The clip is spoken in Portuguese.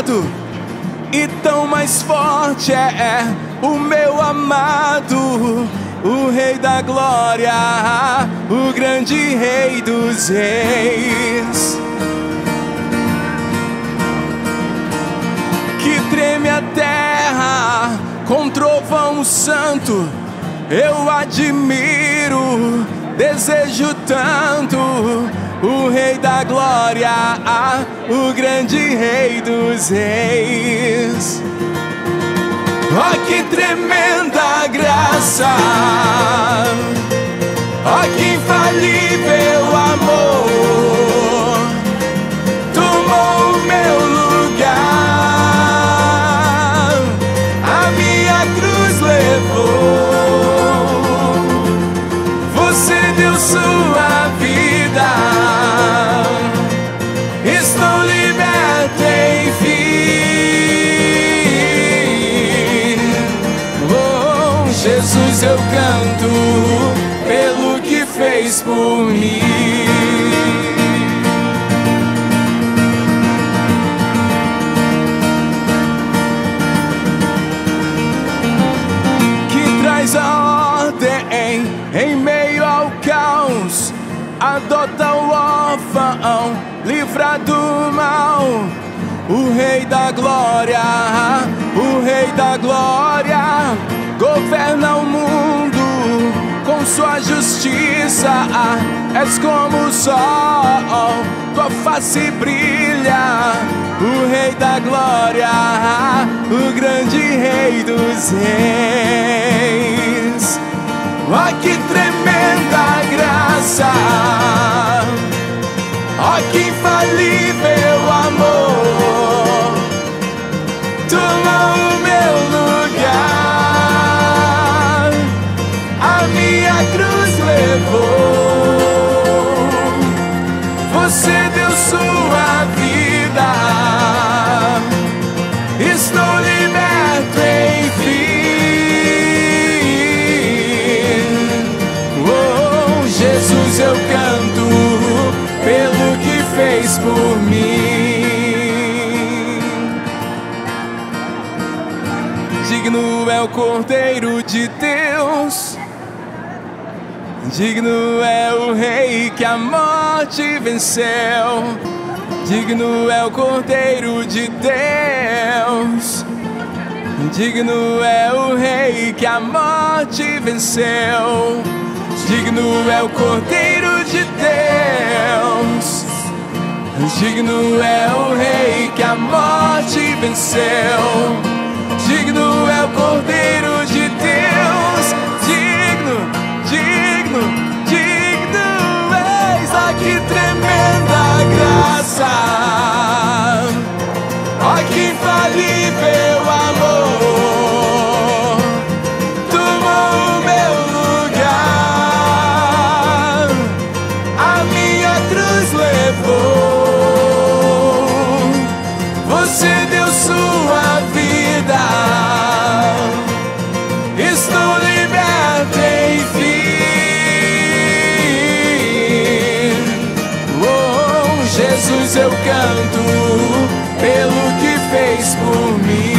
amado, e tão mais forte é o meu amado, o Rei da Glória, o grande Rei dos Reis. Que treme a terra com trovão santo, eu admiro, desejo tanto o Rei da Glória, o grande Rei dos Reis. Oh, que tremenda graça! Oh, que infalível amor! Tomou o meu lugar, a minha cruz levou. Você deu sua vida, Jesus, eu canto pelo que fez por mim. que traz a ordem em meio ao caos. Adota o órfão, livra do mal. O Rei da Glória, o Rei da Glória, governa o mundo sua justiça. És como o sol, tua face brilha. O Rei da Glória, o grande Rei dos Reis. Oh, que tremenda graça! Oh, que infalível amor! Tomou o meu lugar, por mim. Digno é o Cordeiro de Deus. Digno é o Rei que a morte venceu. Digno é o Cordeiro de Deus. Digno é o Rei que a morte venceu. Digno é o Cordeiro de Deus. Digno é o Rei que a morte venceu. Digno é o Cordeiro de Deus. Digno, digno, digno és. Ah, que tremenda graça. seu canto, pelo que fez por mim.